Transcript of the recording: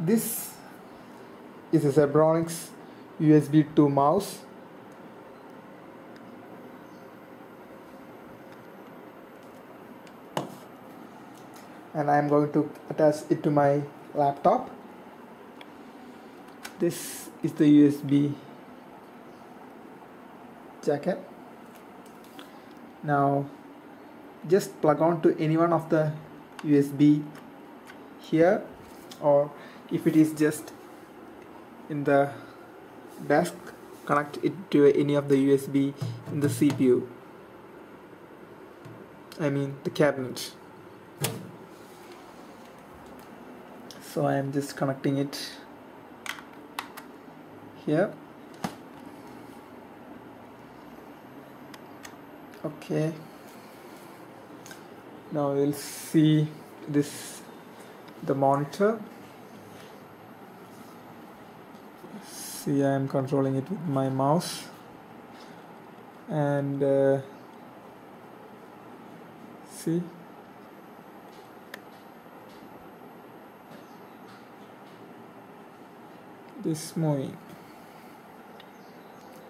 this is a Zebronics USB 2 mouse. And I am going to attach it to my laptop. This is the USB jacket. Now just plug on to any one of the USB here or if it is just in the desk connect it to any of the USB in the CPU I mean the cabinet. So I am just connecting it here. Okay. Now we'll see this the monitor see I am controlling it with my mouse. And uh, see? This moving